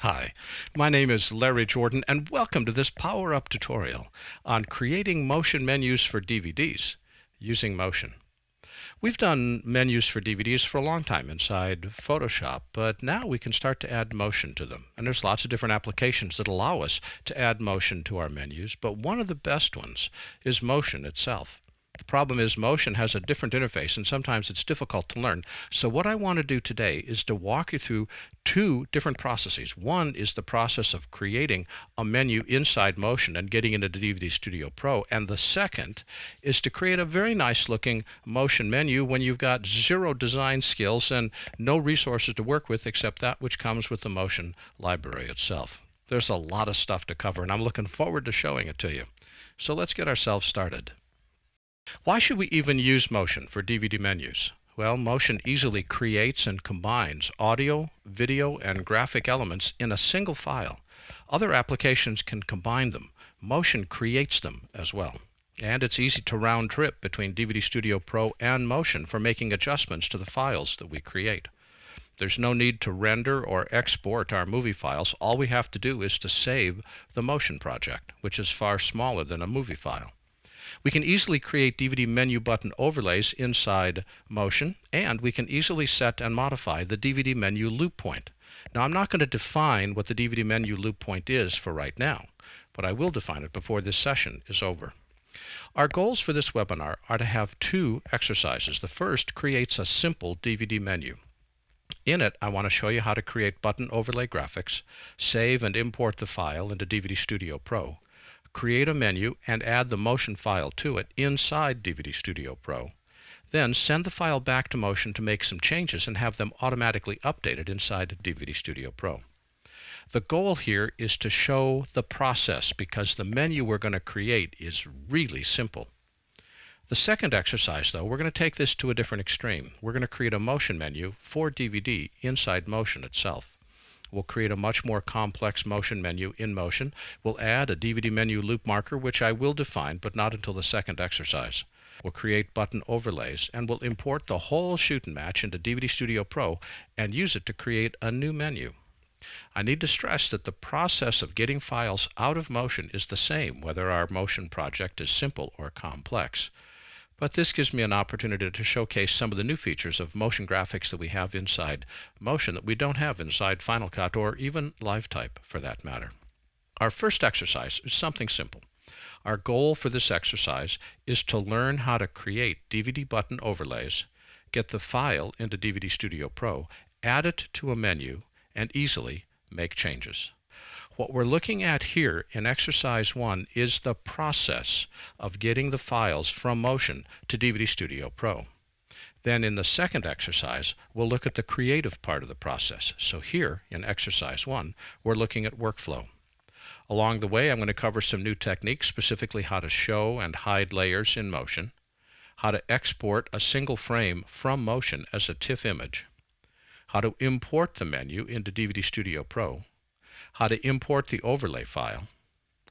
Hi, my name is Larry Jordan and welcome to this Power Up tutorial on creating motion menus for DVDs using Motion. We've done menus for DVDs for a long time inside Photoshop, but now we can start to add motion to them. And there's lots of different applications that allow us to add motion to our menus, but one of the best ones is motion itself. The problem is motion has a different interface and sometimes it's difficult to learn. So what I want to do today is to walk you through two different processes. One is the process of creating a menu inside Motion and getting into DVD Studio Pro. And the second is to create a very nice looking Motion menu when you've got zero design skills and no resources to work with except that which comes with the Motion library itself. There's a lot of stuff to cover and I'm looking forward to showing it to you. So let's get ourselves started. Why should we even use Motion for DVD menus? Well, Motion easily creates and combines audio, video, and graphic elements in a single file. Other applications can combine them. Motion creates them as well. And it's easy to round trip between DVD Studio Pro and Motion for making adjustments to the files that we create. There's no need to render or export our movie files. All we have to do is to save the Motion project, which is far smaller than a movie file. We can easily create DVD menu button overlays inside Motion, and we can easily set and modify the DVD menu loop point. Now I'm not going to define what the DVD menu loop point is for right now, but I will define it before this session is over. Our goals for this webinar are to have two exercises. The first creates a simple DVD menu. In it, I want to show you how to create button overlay graphics, save and import the file into DVD Studio Pro, create a menu, and add the Motion file to it inside DVD Studio Pro. Then send the file back to Motion to make some changes and have them automatically updated inside DVD Studio Pro. The goal here is to show the process because the menu we're going to create is really simple. The second exercise, though, we're going to take this to a different extreme. We're going to create a motion menu for DVD inside Motion itself. We'll create a much more complex motion menu in Motion. We'll add a DVD menu loop marker, which I will define, but not until the second exercise. We'll create button overlays, and we'll import the whole shoot and match into DVD Studio Pro and use it to create a new menu. I need to stress that the process of getting files out of Motion is the same whether our Motion project is simple or complex. But this gives me an opportunity to showcase some of the new features of motion graphics that we have inside Motion that we don't have inside Final Cut or even LiveType for that matter. Our first exercise is something simple. Our goal for this exercise is to learn how to create DVD button overlays, get the file into DVD Studio Pro, add it to a menu, and easily make changes. What we're looking at here in exercise one is the process of getting the files from Motion to DVD Studio Pro. Then in the second exercise, we'll look at the creative part of the process. So here in exercise one, we're looking at workflow. Along the way, I'm going to cover some new techniques, specifically how to show and hide layers in Motion, how to export a single frame from Motion as a TIFF image, how to import the menu into DVD Studio Pro, how to import the overlay file,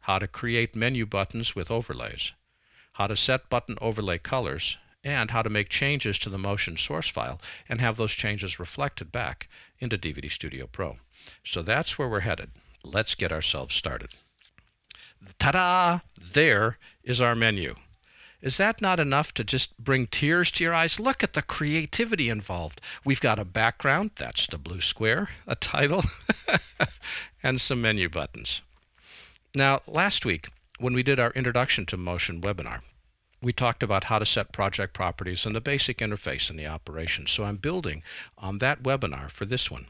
how to create menu buttons with overlays, how to set button overlay colors, and how to make changes to the motion source file and have those changes reflected back into DVD Studio Pro. So that's where we're headed. Let's get ourselves started. Ta-da! There is our menu. Is that not enough to just bring tears to your eyes? Look at the creativity involved. We've got a background, that's the blue square, a title, and some menu buttons. Now, last week, when we did our Introduction to Motion webinar, we talked about how to set project properties and the basic interface in the operation. So I'm building on that webinar for this one.